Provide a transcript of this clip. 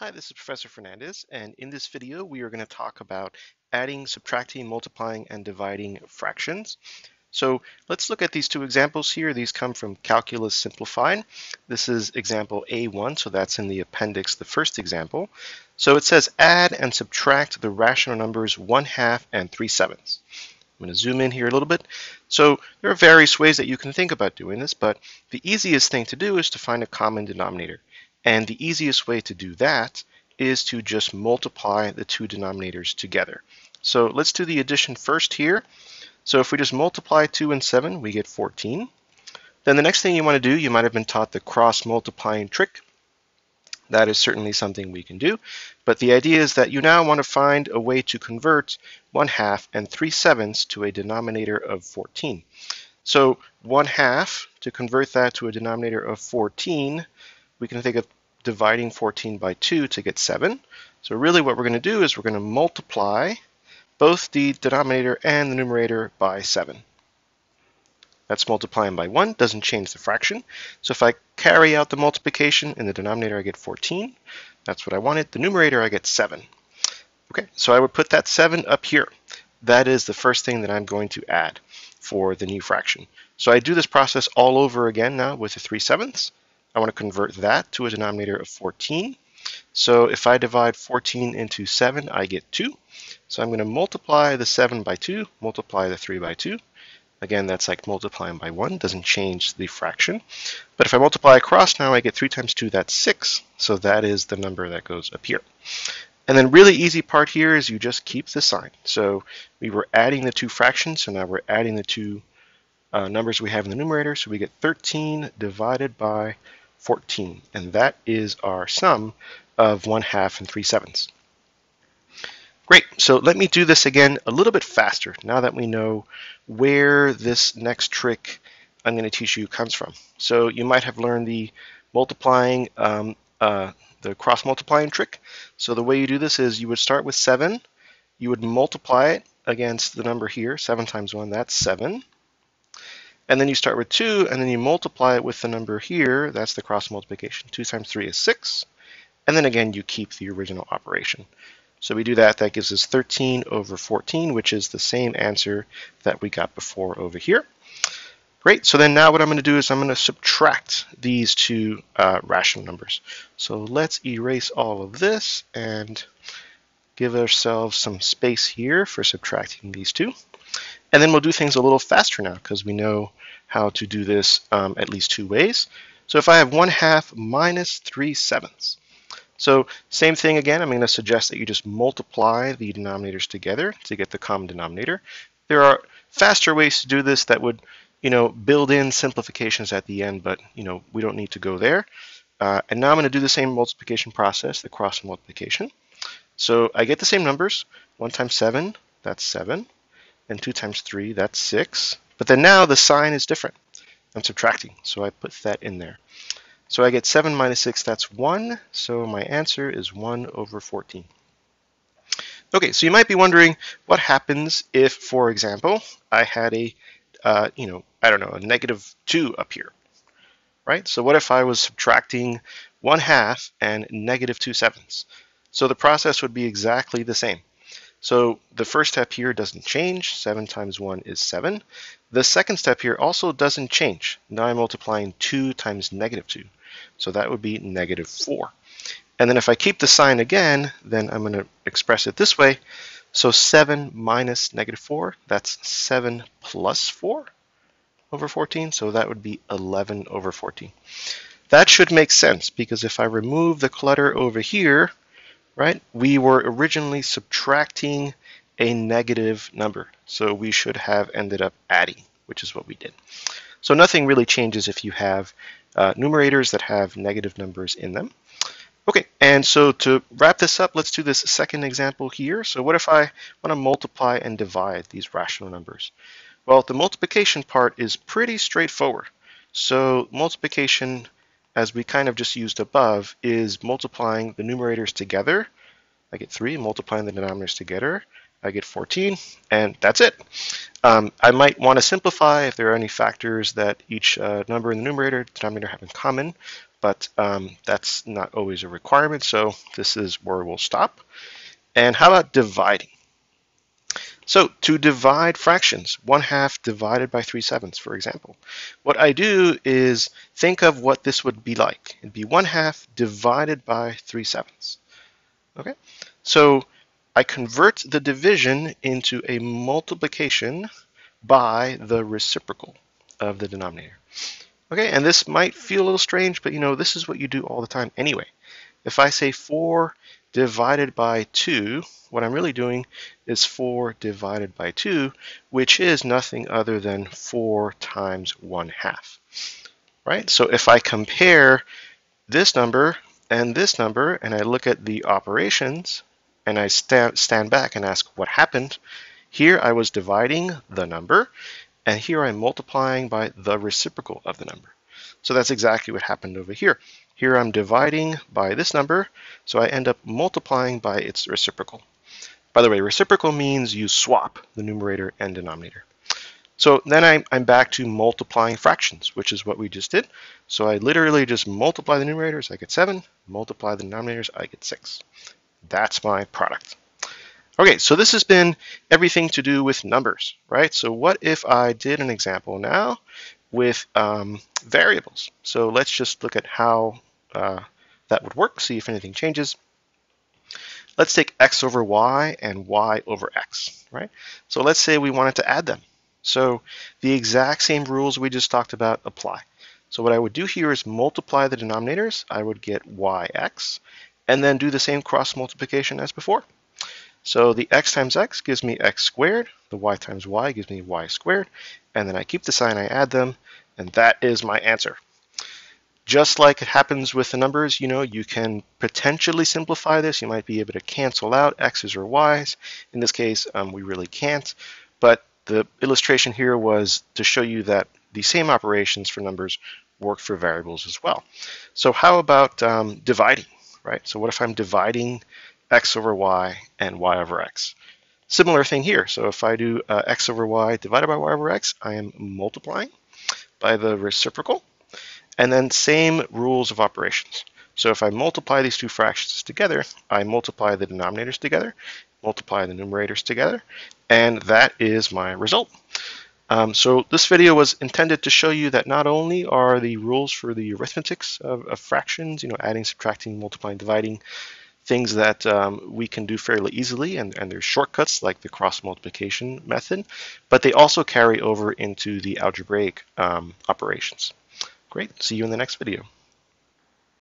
Hi, this is Professor Fernandez, and in this video we are going to talk about adding, subtracting, multiplying, and dividing fractions. So let's look at these two examples here. These come from Calculus Simplified. This is example A1, so that's in the appendix, the first example. So it says add and subtract the rational numbers 1 half and 3 sevenths. I'm going to zoom in here a little bit. So there are various ways that you can think about doing this, but the easiest thing to do is to find a common denominator. And the easiest way to do that is to just multiply the two denominators together. So let's do the addition first here. So if we just multiply 2 and 7, we get 14. Then the next thing you want to do, you might have been taught the cross multiplying trick. That is certainly something we can do. But the idea is that you now want to find a way to convert 1 half and 3 sevenths to a denominator of 14. So 1 half, to convert that to a denominator of 14, we can think of dividing 14 by 2 to get 7. So really what we're going to do is we're going to multiply both the denominator and the numerator by 7. That's multiplying by 1, doesn't change the fraction. So if I carry out the multiplication in the denominator, I get 14. That's what I wanted. The numerator, I get 7. Okay, so I would put that 7 up here. That is the first thing that I'm going to add for the new fraction. So I do this process all over again now with the 3 sevenths. I want to convert that to a denominator of 14. So if I divide 14 into 7, I get 2. So I'm going to multiply the 7 by 2, multiply the 3 by 2. Again, that's like multiplying by 1, doesn't change the fraction. But if I multiply across now, I get 3 times 2, that's 6. So that is the number that goes up here. And then really easy part here is you just keep the sign. So we were adding the two fractions, so now we're adding the two uh, numbers we have in the numerator. So we get 13 divided by 14. And that is our sum of 1 half and 3 sevenths. Great, so let me do this again a little bit faster now that we know where this next trick I'm going to teach you comes from. So you might have learned the multiplying, um, uh, the cross multiplying trick. So the way you do this is you would start with 7, you would multiply it against the number here, 7 times 1, that's 7. And then you start with 2, and then you multiply it with the number here. That's the cross multiplication. 2 times 3 is 6. And then again, you keep the original operation. So we do that. That gives us 13 over 14, which is the same answer that we got before over here. Great. So then now what I'm going to do is I'm going to subtract these two uh, rational numbers. So let's erase all of this and give ourselves some space here for subtracting these two. And then we'll do things a little faster now because we know how to do this um, at least two ways. So if I have 1 half minus 3 sevenths. So same thing again, I'm going to suggest that you just multiply the denominators together to get the common denominator. There are faster ways to do this that would you know, build in simplifications at the end, but you know, we don't need to go there. Uh, and now I'm going to do the same multiplication process, the cross multiplication. So I get the same numbers, 1 times 7, that's 7 and 2 times 3, that's 6. But then now the sign is different. I'm subtracting, so I put that in there. So I get 7 minus 6, that's 1. So my answer is 1 over 14. Okay, so you might be wondering what happens if, for example, I had a, uh, you know, I don't know, a negative 2 up here, right? So what if I was subtracting 1 half and negative 2 sevenths? So the process would be exactly the same. So the first step here doesn't change. 7 times 1 is 7. The second step here also doesn't change. Now I'm multiplying 2 times negative 2. So that would be negative 4. And then if I keep the sign again, then I'm going to express it this way. So 7 minus negative 4, that's 7 plus 4 over 14. So that would be 11 over 14. That should make sense because if I remove the clutter over here, right? We were originally subtracting a negative number, so we should have ended up adding, which is what we did. So nothing really changes if you have uh, numerators that have negative numbers in them. Okay, and so to wrap this up, let's do this second example here. So what if I want to multiply and divide these rational numbers? Well, the multiplication part is pretty straightforward. So multiplication as we kind of just used above, is multiplying the numerators together. I get 3, multiplying the denominators together. I get 14, and that's it. Um, I might want to simplify if there are any factors that each uh, number in the numerator denominator have in common. but um, that's not always a requirement, so this is where we'll stop. And how about dividing? So to divide fractions, 1 half divided by 3 sevenths, for example, what I do is think of what this would be like. It'd be 1 half divided by 3 sevenths. Okay, so I convert the division into a multiplication by the reciprocal of the denominator. Okay, and this might feel a little strange, but you know, this is what you do all the time anyway. If I say 4 divided by 2, what I'm really doing is 4 divided by 2, which is nothing other than 4 times 1 half. Right? So if I compare this number and this number, and I look at the operations, and I stand, stand back and ask what happened, here I was dividing the number, and here I'm multiplying by the reciprocal of the number. So that's exactly what happened over here. Here I'm dividing by this number, so I end up multiplying by its reciprocal. By the way, reciprocal means you swap the numerator and denominator. So then I'm, I'm back to multiplying fractions, which is what we just did. So I literally just multiply the numerators, I get 7, multiply the denominators, I get 6. That's my product. Okay, so this has been everything to do with numbers, right? So what if I did an example now with um, variables? So let's just look at how uh, that would work, see if anything changes. Let's take x over y and y over x, right? So let's say we wanted to add them. So the exact same rules we just talked about apply. So what I would do here is multiply the denominators. I would get yx, and then do the same cross multiplication as before. So the x times x gives me x squared, the y times y gives me y squared, and then I keep the sign, I add them, and that is my answer. Just like it happens with the numbers, you know, you can potentially simplify this. You might be able to cancel out x's or y's. In this case, um, we really can't. But the illustration here was to show you that the same operations for numbers work for variables as well. So how about um, dividing, right? So what if I'm dividing x over y and y over x? Similar thing here. So if I do uh, x over y divided by y over x, I am multiplying by the reciprocal. And then same rules of operations. So if I multiply these two fractions together, I multiply the denominators together, multiply the numerators together, and that is my result. Um, so this video was intended to show you that not only are the rules for the arithmetics of, of fractions, you know, adding, subtracting, multiplying, dividing, things that um, we can do fairly easily, and, and there's shortcuts like the cross multiplication method, but they also carry over into the algebraic um, operations. Great. See you in the next video.